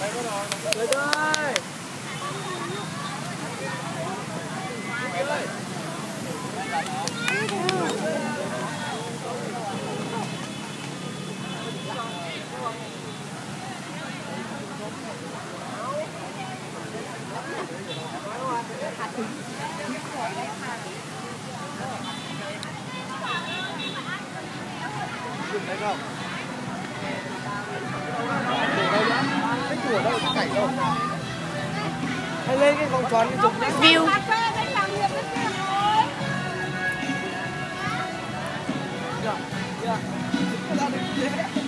Lên ơi. Dừng đấy không? Cái chùa đâu, cái cảnh đâu. Hay lên cái vòng tròn cái chụp view Yeah, yeah.